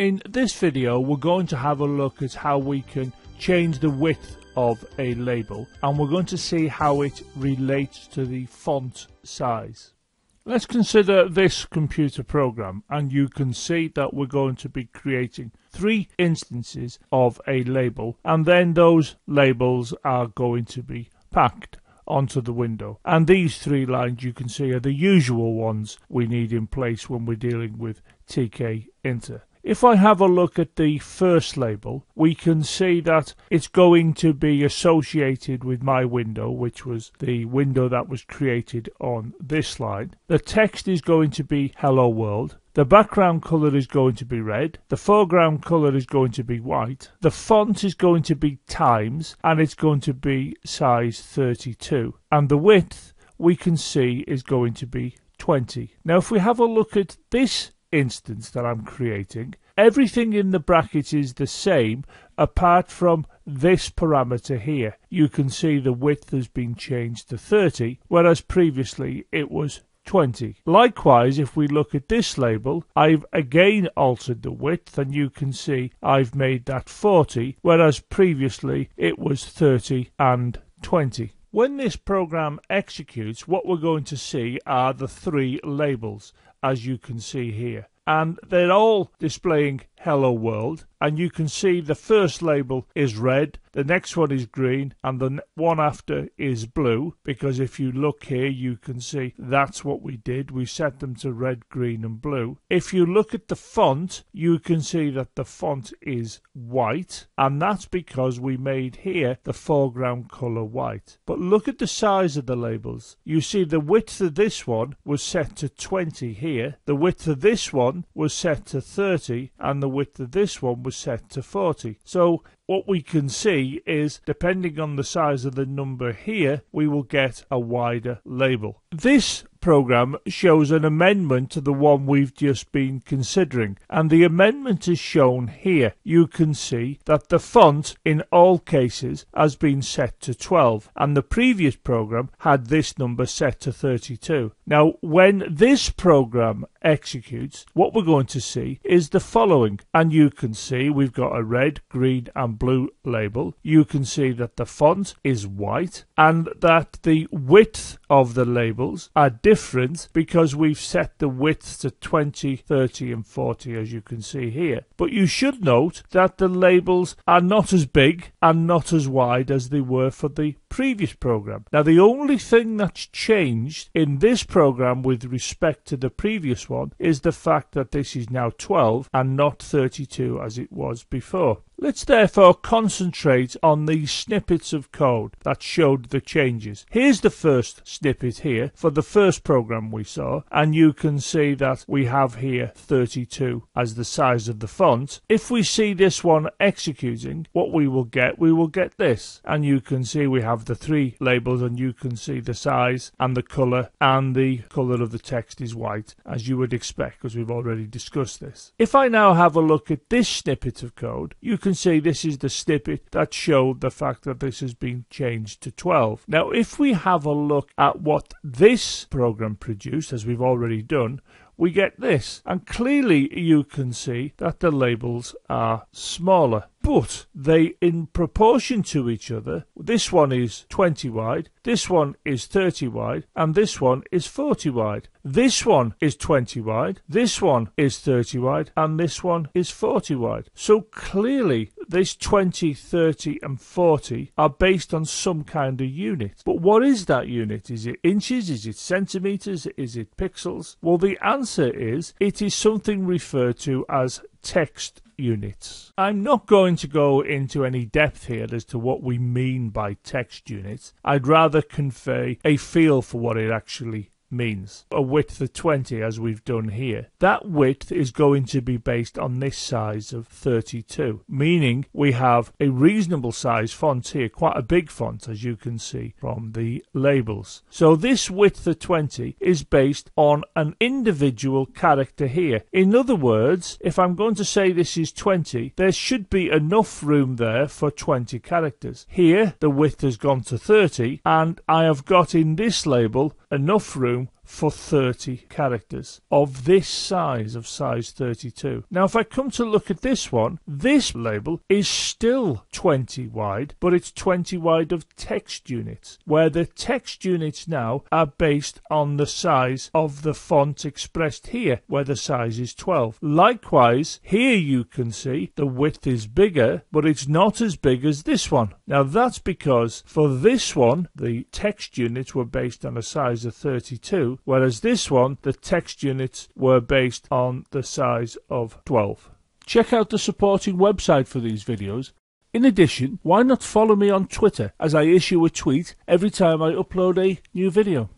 In this video we're going to have a look at how we can change the width of a label and we're going to see how it relates to the font size. Let's consider this computer program and you can see that we're going to be creating three instances of a label and then those labels are going to be packed onto the window. And these three lines you can see are the usual ones we need in place when we're dealing with TK Inter. If I have a look at the first label, we can see that it's going to be associated with my window, which was the window that was created on this line. The text is going to be Hello World. The background colour is going to be red. The foreground colour is going to be white. The font is going to be Times and it's going to be size 32. And the width we can see is going to be 20. Now if we have a look at this instance that I'm creating, everything in the bracket is the same apart from this parameter here. You can see the width has been changed to 30, whereas previously it was 20. Likewise, if we look at this label, I've again altered the width and you can see I've made that 40, whereas previously it was 30 and 20. When this program executes, what we're going to see are the three labels, as you can see here. And they're all displaying Hello World. And you can see the first label is red, the next one is green, and the one after is blue. Because if you look here, you can see that's what we did. We set them to red, green, and blue. If you look at the font, you can see that the font is white, and that's because we made here the foreground color white. But look at the size of the labels. You see the width of this one was set to 20 here, the width of this one was set to 30, and the width of this one was set to 40. So what we can see is depending on the size of the number here, we will get a wider label. This program shows an amendment to the one we've just been considering and the amendment is shown here. You can see that the font in all cases has been set to 12 and the previous program had this number set to 32. Now when this program executes what we're going to see is the following and you can see we've got a red, green and blue label. You can see that the font is white and that the width of the labels are different because we've set the width to 20, 30 and 40 as you can see here. But you should note that the labels are not as big and not as wide as they were for the previous program. Now the only thing that's changed in this program with respect to the previous one is the fact that this is now 12 and not 32 as it was before. Let's therefore concentrate on these snippets of code that showed the changes. Here's the first snippet here for the first program we saw and you can see that we have here 32 as the size of the font. If we see this one executing what we will get we will get this and you can see we have the three labels and you can see the size and the color and the color of the text is white as you would expect because we've already discussed this. If I now have a look at this snippet of code you can can see this is the snippet that showed the fact that this has been changed to 12. Now, if we have a look at what this program produced, as we've already done, we get this. And clearly you can see that the labels are smaller but they in proportion to each other this one is 20 wide this one is 30 wide and this one is 40 wide. This one is 20 wide this one is 30 wide and this one is 40 wide. So clearly this 20 30 and 40 are based on some kind of unit. But what is that unit? Is it inches? Is it centimeters? Is it pixels? Well the answer is it is something referred to as text units. I'm not going to go into any depth here as to what we mean by text units. I'd rather convey a feel for what it actually means a width of 20 as we've done here. That width is going to be based on this size of 32, meaning we have a reasonable size font here, quite a big font as you can see from the labels. So this width of 20 is based on an individual character here. In other words, if I'm going to say this is 20, there should be enough room there for 20 characters. Here the width has gone to 30 and I have got in this label enough room for 30 characters of this size of size 32. Now if I come to look at this one, this label is still 20 wide, but it's 20 wide of text units, where the text units now are based on the size of the font expressed here, where the size is 12. Likewise, here you can see the width is bigger, but it's not as big as this one. Now that's because for this one, the text units were based on a size of 32, whereas this one, the text units were based on the size of 12. Check out the supporting website for these videos. In addition, why not follow me on Twitter as I issue a tweet every time I upload a new video?